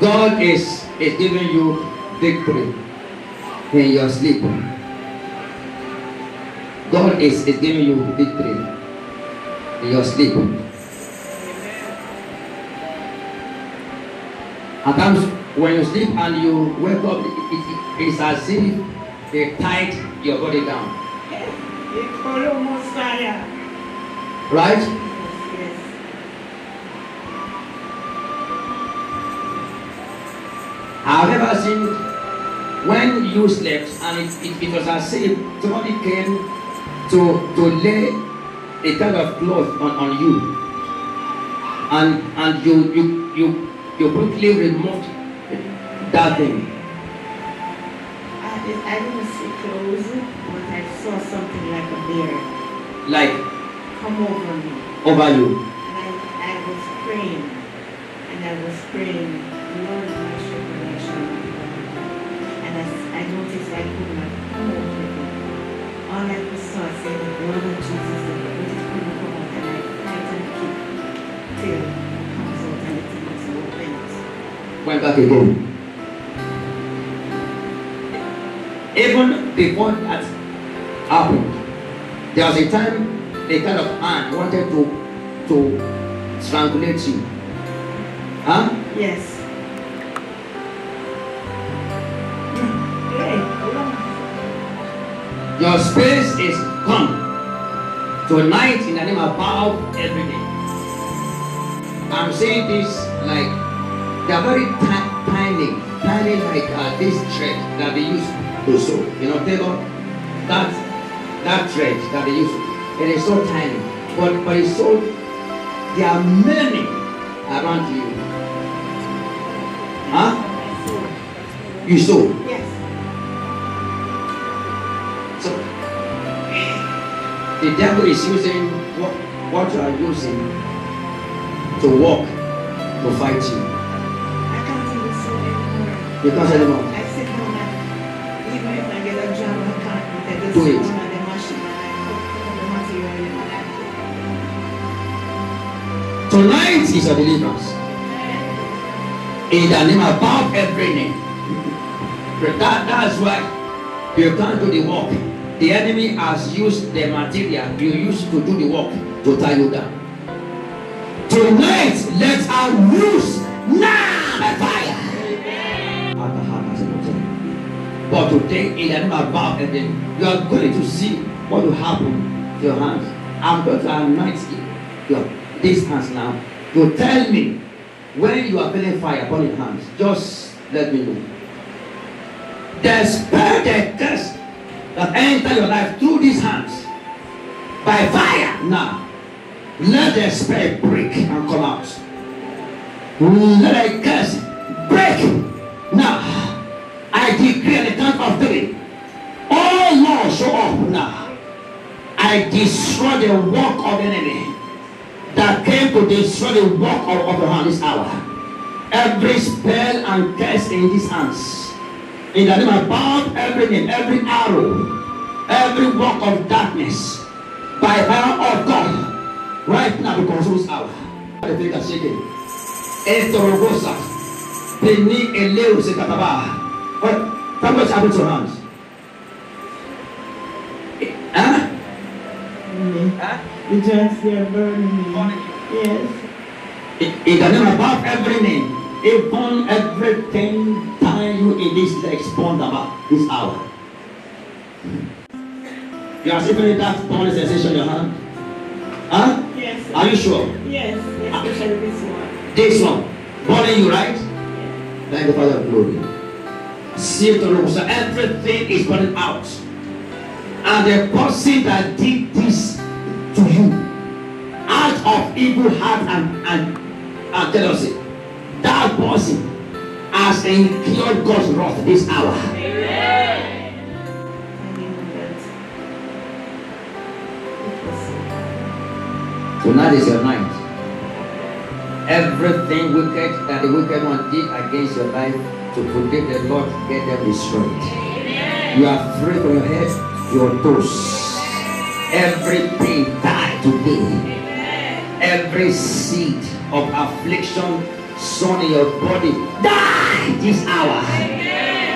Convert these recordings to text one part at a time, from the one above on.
God is, is giving you victory in your sleep. God is, is giving you victory in your sleep. At times when you sleep and you wake up, it, it, it's as if they tied your body down. Right? I've never seen when you slept and it, it, it was as if somebody came to to lay a kind of cloth on, on you and and you you you you quickly removed that thing. I, I didn't see clothes, but I saw something like a bear like come over me. over you. And I, I was praying. And I was praying, Lord, All I could start saying, the blood of Jesus, it. And I fight and kick till it comes out and thing opened. Went back again. Even before that happened, there was a time a kind of hand wanted to to strangulate you. Huh? Yes. Your space is come. Tonight in the name above every day. I'm saying this like they are very ti- tiny, tiny like uh, this thread that they use to sew. You know, off that that thread that they use. It is so tiny, but but it's so. There are many around you. Huh? You sew. Yes. The devil is using what, what you are using to walk, to fight you. I can't even sew anymore. You can't anymore. I sit down and even if I get a job, I can't I just Do it. the machine and I put put the material in and I Tonight is a deliverance. In the name above every name. That, that's why you can't do the work. The enemy has used the material you used to do the work to tie you down. Tonight, let our loose now by fire. But today, in the name everything, you are going to see what will happen to your hands. I'm going to anoint you, your, these hands now. To tell me when you are feeling fire upon your hands, just let me know. The spirit curse that enter your life through these hands by fire now. Let the spirit break and come out. Let the curse break now. I at the count of three. All laws show up now. I destroy the work of enemy that came to destroy the work of, of the hand this hour. Every spell and curse in these hands. In the name above every name, every arrow, every work of darkness, by power of God, right now because this hour. The finger shaking. Etorogosa. Peni eleu se kataba. What? Tell me what's happened to hands. Huh? Me. Huh? The joints they are burning me. Yes. In in the name above every name, even everything tying you in this legs bond about this hour. You are feeling that burning sensation in your hand? Huh? Yes. Are you sure? Yes. Especially this one. This one, burning you, right? Yes. Thank the Father of glory. See the Lord. So everything is burning out. And the person that did this to you, out of evil heart and, and, and jealousy, that person has incurred God's wrath this hour. Tonight is your night. Everything wicked that the wicked one did against your life to protect the Lord, get them destroyed. You are free from your head, your toes. Everything die today. Every seed of affliction son in your body, die this hour.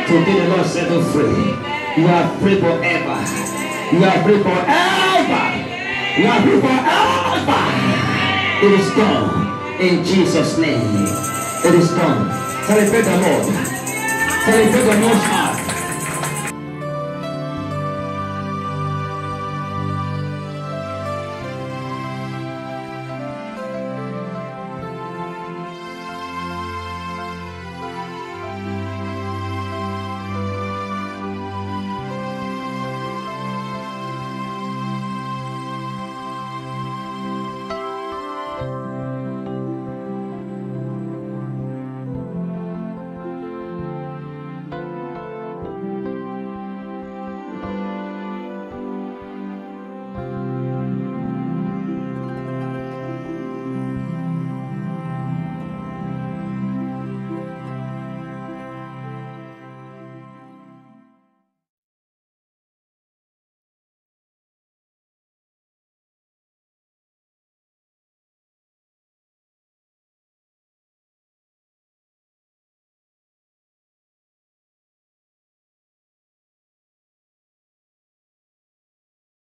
Today the Lord set you free. You are free forever. You are free forever. You are free forever. It is done in Jesus' name. It is done. Celebrate the Lord. Celebrate the High.